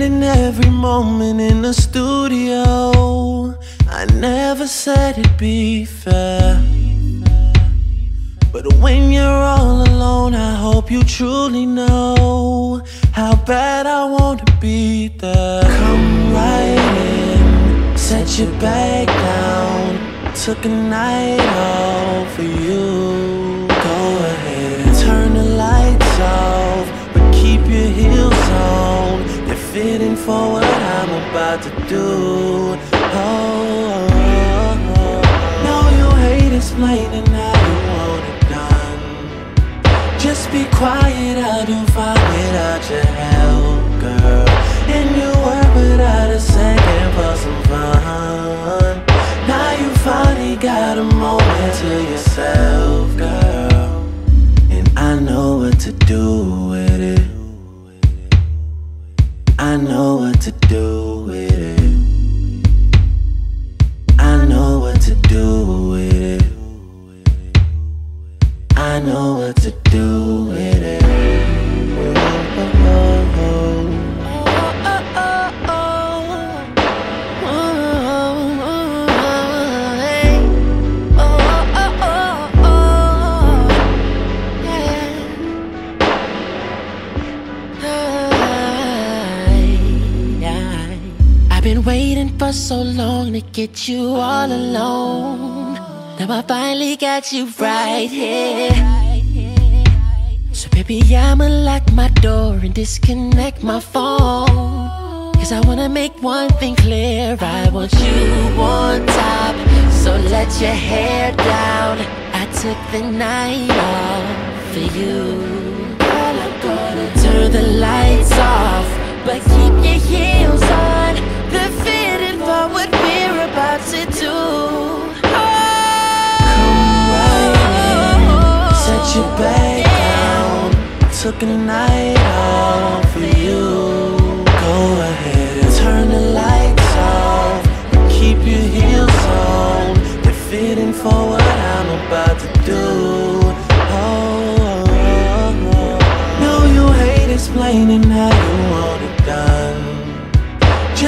spending every moment in the studio. I never said it'd be fair. But when you're all alone, I hope you truly know how bad I wanna be there. Come right in, set your bag down. Took a night off fitting for what I'm about to do. Oh, oh, oh, no, you hate explaining how you want it done. Just be quiet, I'll do fine without your help, girl. And you I know what to do with it. I know what to do with it. I know what to do with it. Been waiting for so long to get you all alone. Now I finally got you right here. So baby, I'ma lock my door and disconnect my phone. Cause I wanna make one thing clear. I want you on top. So let your hair down. I took the night off for you. Girl, I'm gonna turn the lights off. But keep your heels what we're about to do. Set your down. Took a night off for you. Go ahead and turn the lights off. Keep your heels on. They're fitting for what I'm about to do. Oh, oh, oh. oh. no, you hate explaining how you want.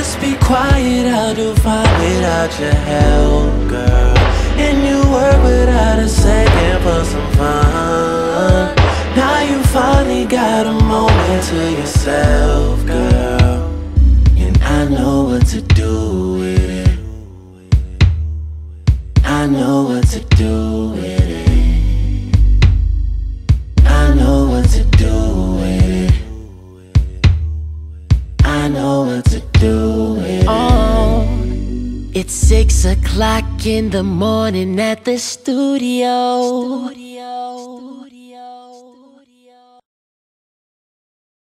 Just be quiet, I'll do fine without your help, girl. And you work without a second for some fun. Now you finally got a moment to yourself, girl. And I know what to do with it. I know what to do with it. Oh, it's six o'clock in the morning at the studio.